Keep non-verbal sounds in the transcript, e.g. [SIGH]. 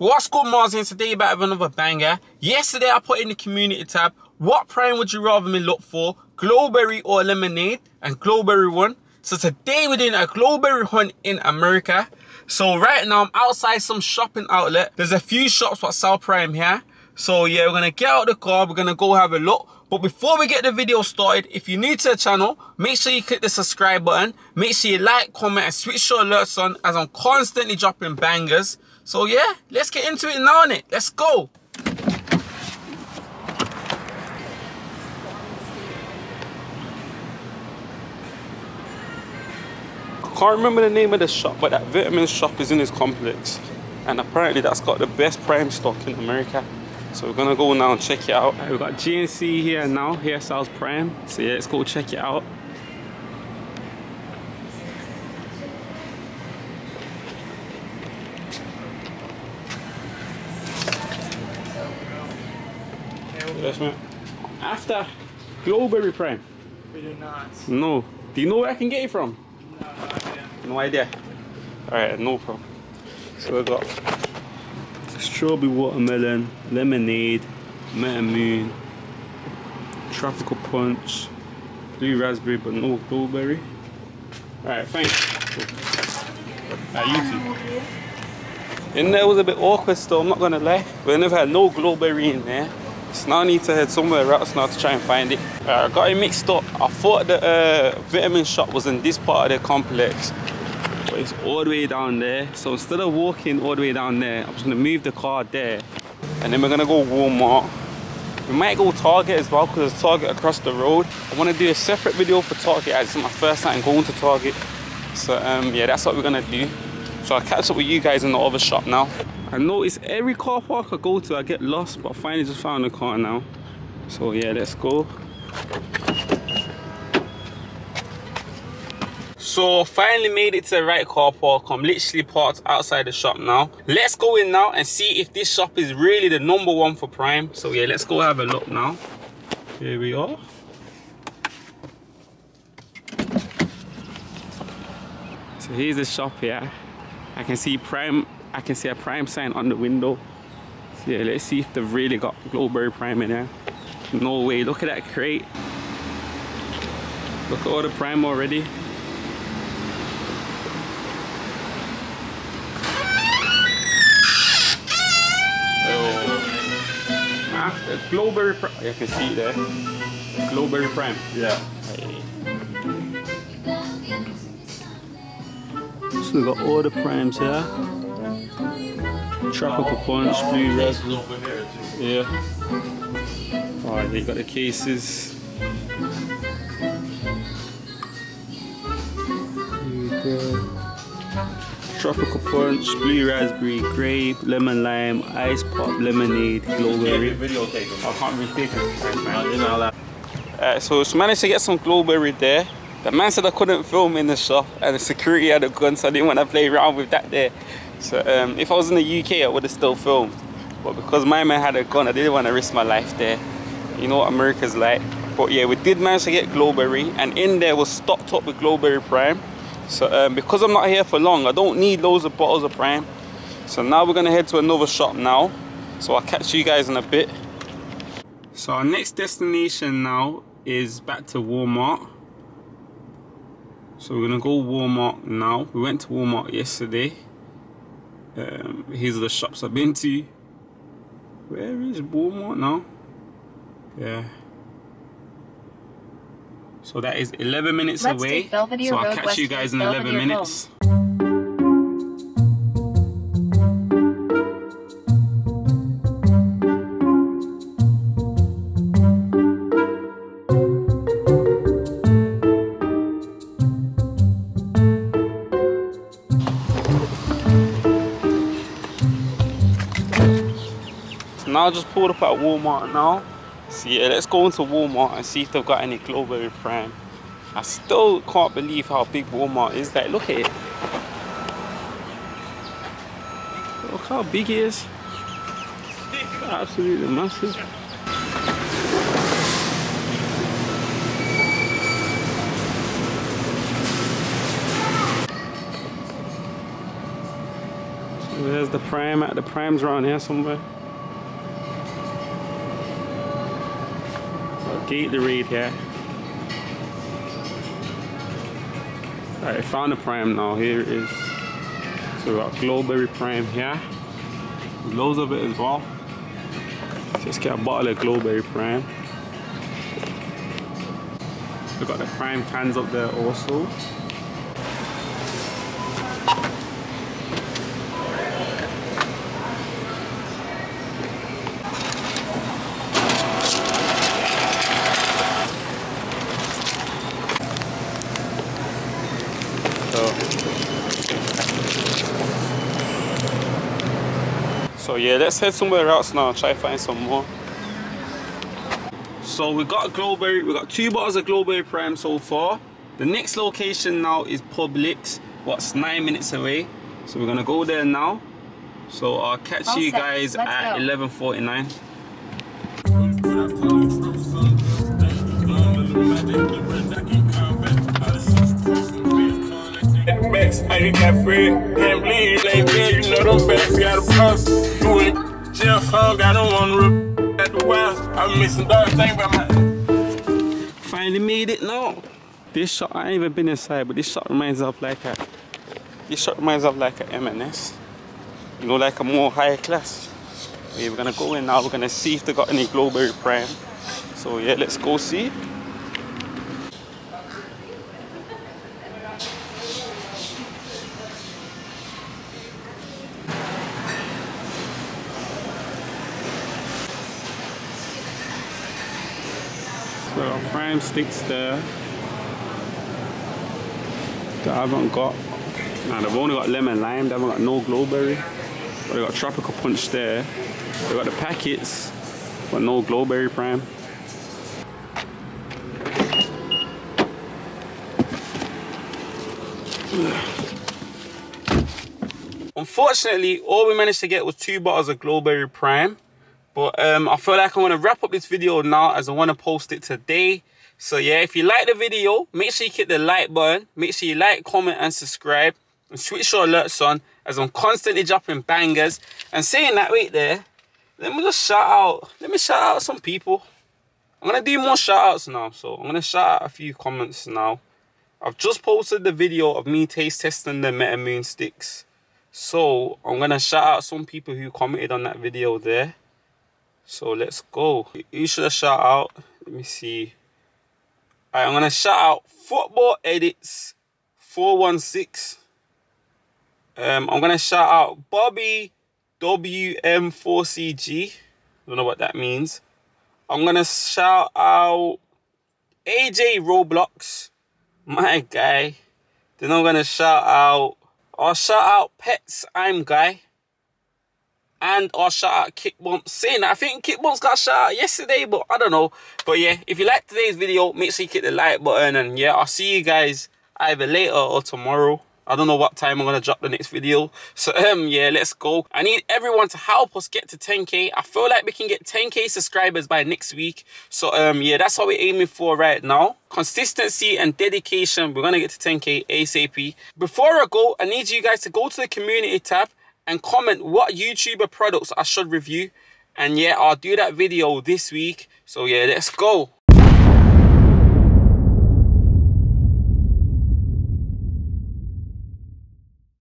What's good, Martin? Today back with another banger. Yesterday I put in the community tab, what prime would you rather me look for? Glowberry or lemonade? And Glowberry won. So today we're doing a Glowberry hunt in America. So right now I'm outside some shopping outlet. There's a few shops that sell prime here. So yeah, we're gonna get out the car, we're gonna go have a look. But before we get the video started, if you're new to the channel, make sure you click the subscribe button. Make sure you like, comment, and switch your alerts on as I'm constantly dropping bangers. So yeah, let's get into it now on it. Let's go. I can't remember the name of the shop, but that vitamin shop is in this complex. And apparently that's got the best prime stock in America. So we're gonna go now and check it out. Right, we've got GNC here now, Hairstyles Prime. So yeah, let's go check it out. Yes, man. After Glowberry Prime. We do not. No. Do you know where I can get it from? No, no idea. No idea. Alright, no problem. So we've got strawberry watermelon, lemonade, Metamoon, tropical punch, blue raspberry but no blueberry. Alright, thanks. Alright, you two. In there was a bit awkward still, I'm not gonna lie. We never had no glowberry in there. So now I need to head somewhere else now to try and find it. Uh, I got it mixed up. I thought the uh, vitamin shop was in this part of the complex. But it's all the way down there. So instead of walking all the way down there, I'm just gonna move the car there. And then we're gonna go Walmart. We might go Target as well because there's Target across the road. I wanna do a separate video for Target as it's my first time going to Target. So um, yeah, that's what we're gonna do. So I'll catch up with you guys in the other shop now. I notice every car park I go to, I get lost, but I finally just found a car now. So yeah, let's go. So finally made it to the right car park. I'm literally parked outside the shop now. Let's go in now and see if this shop is really the number one for Prime. So yeah, let's go have a look now. Here we are. So here's the shop here. I can see Prime, I can see a Prime sign on the window. So yeah, let's see if they've really got Glowberry Prime in there. No way, look at that crate. Look at all the Prime already. Oh. Ah, After Glowberry Prime, you can see there. Glowberry Prime. Yeah. So we got all the primes here. Tropical Punch, Blue Red. over there too. Yeah. Alright, they got the cases. Here we go. Tropical Punch, Blue Raspberry, Grape, Lemon Lime, Ice Pop, Lemonade, Glowberry. I can't really take it. Thanks, man. You're not allowed. Uh, so managed to get some glowberry there. The man said I couldn't film in the shop and the security had a gun so I didn't want to play around with that there. So um, if I was in the UK I would have still filmed. But because my man had a gun I didn't want to risk my life there. You know what America's like. But yeah, we did manage to get glowberry and in there was stocked up with glowberry prime. So um, because I'm not here for long, I don't need loads of bottles of prime. So now we're gonna head to another shop now. So I'll catch you guys in a bit. So our next destination now is back to Walmart. So we're gonna go Walmart now. We went to Walmart yesterday. Um, here's the shops I've been to. Where is Walmart now? Yeah. So that is 11 minutes Let's away. so I'll Road catch west you guys in 11 minutes. So now I just pulled up at Walmart now. So yeah, let's go into Walmart and see if they've got any Glowberry Prime. I still can't believe how big Walmart is. Like, look at it. Look how big it is. Absolutely massive. There's the prime at the prime's around here somewhere. Gate the raid here. Alright, I found the prime now. Here it is. So we got Glowberry Prime here. Loads of it as well. Just get a bottle of Glowberry Prime. We got the prime cans up there also. Yeah, let's head somewhere else now and try to find some more. So we got a Glowberry, we got two bottles of Glowberry Prime so far. The next location now is Publix, what's nine minutes away. So we're gonna go there now. So I'll catch All you set. guys Let's at go. 11.49. Max, I ain't got free. Can't believe it ain't. You know them backs got a bust. Do it. Jeff Hung, I don't want to rip at the wild. I'm missing dog thing about my. Finally made it now. This shop, I ain't even been inside, but this shop reminds of like a, this shop reminds of like a M&S. You know, like a more higher class. We're gonna go in now, we're gonna see if they got any Glowberry Prime. So yeah, let's go see. Prime sticks there. That I haven't got. Nah, they've only got lemon lime, they haven't got no glowberry. But they got tropical punch there. They got the packets, but no glowberry prime. Unfortunately, all we managed to get was two bottles of glowberry prime. But um, I feel like I want to wrap up this video now as I want to post it today. So yeah, if you like the video, make sure you hit the like button. Make sure you like, comment and subscribe. And switch your alerts on as I'm constantly dropping bangers. And saying that right there, let me just shout out. Let me shout out some people. I'm going to do more shout outs now. So I'm going to shout out a few comments now. I've just posted the video of me taste testing the MetaMoon sticks. So I'm going to shout out some people who commented on that video there. So let's go. You should have shout out. Let me see. I'm gonna shout out Football Edits 416. Um, I'm gonna shout out Bobby WM4CG. Don't know what that means. I'm gonna shout out AJ Roblox, my guy. Then I'm gonna shout out. I'll shout out Pets. I'm guy. And I'll shout out Kickbump. Saying that, I think Kickbump's got shout out yesterday, but I don't know. But yeah, if you like today's video, make sure you hit the like button. And yeah, I'll see you guys either later or tomorrow. I don't know what time I'm gonna drop the next video. So [LAUGHS] um yeah, let's go. I need everyone to help us get to 10k. I feel like we can get 10k subscribers by next week. So um yeah, that's what we're aiming for right now. Consistency and dedication. We're gonna get to 10k ASAP. Before I go, I need you guys to go to the community tab and comment what YouTuber products I should review. And yeah, I'll do that video this week. So yeah, let's go.